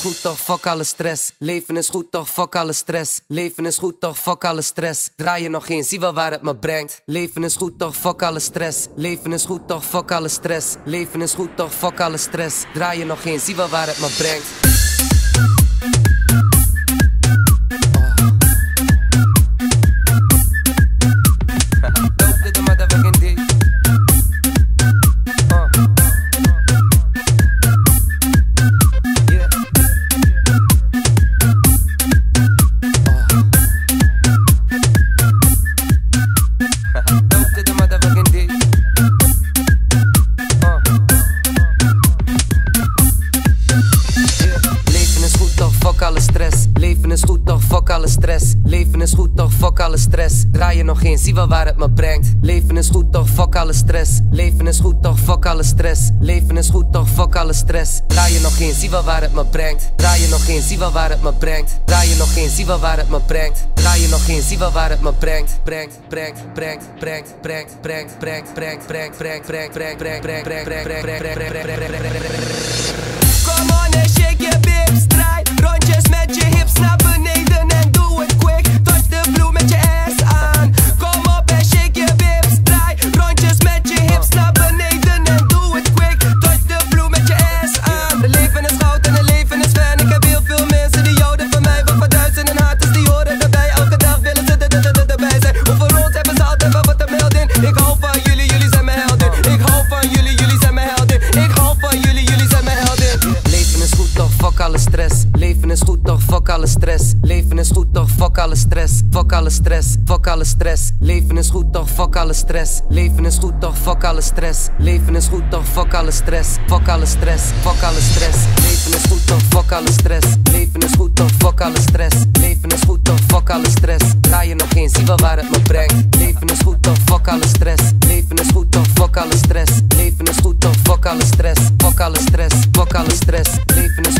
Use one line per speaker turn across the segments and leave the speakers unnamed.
Is goed toch, fuck alle stress. Leven is goed toch, fuck alle stress. Leven is goed toch, fuck alle stress. Draai je nog eens, zie wel waar het me brengt. Leven is goed toch, fuck alle stress. Leven is goed toch, fuck alle stress. Leven is goed toch, fuck alle stress. Draai je nog eens, zie wel waar het me brengt. Alle stress. Leven is goed toch, fuck alle stress. Draai je nog eens, zie wel waar het me brengt. Leven is goed toch, fuck alle stress. Leven is goed toch, fuck alle stress. Leven is goed toch, fuck alle stress. Draai je nog eens, zie wel waar het me brengt. Draai je nog eens, zie wel waar het me brengt. Draai je nog eens, zie wel waar het me brengt. Draai je nog eens, zie wel waar het me brengt. Brengt, brengt, brengt, brengt, brengt, brengt, brengt, brengt, brengt, brengt, brengt, brengt, brengt, brengt, brengt, brengt, brengt, brengt, brengt, brengt,
Come
alle stress. Leven is goed toch, fuck alle stress. Leven is goed toch, fuck alle stress. Fuck alle stress, fuck alle stress. Leven is goed toch, fuck alle stress. Leven is goed toch, fuck alle stress. Leven is goed toch, fuck alle stress. Fuck alle stress, fuck alle stress. Leven is goed toch, fuck alle stress. Leven is goed toch, fuck alle stress. Leven is goed toch, fuck alle stress. Draai je nog eens, zie wel waar het me brengt. Leven is goed toch, fuck alle stress. Leven is goed toch, fuck alle stress. Leven is goed toch, fuck alle stress. Fuck alle stress, fuck alle stress. Leven is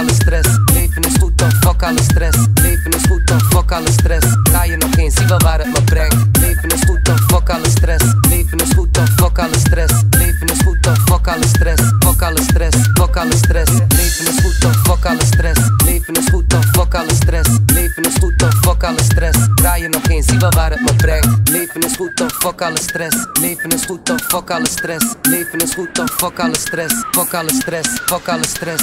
alle stress. Leven is goed toch, fuck alle stress. Leven is goed toch, fuck alle stress. Draai je nog eens, zie wel waar het me brengt. Leven is goed toch, fuck alle stress. Leven is goed toch, fuck alle stress. Leven is goed toch, fuck alle stress. Fuck alle stress, fuck alle stress. Leven is goed toch, fuck alle stress. Leven is goed toch, fuck alle stress. Leven is goed toch, fuck alle stress. Draai je nog eens, zie wel waar het me brengt. Leven is goed toch, fuck alle stress. Leven is goed toch, fuck alle stress. Leven is goed toch, fuck alle stress. Fuck alle stress, fuck alle stress.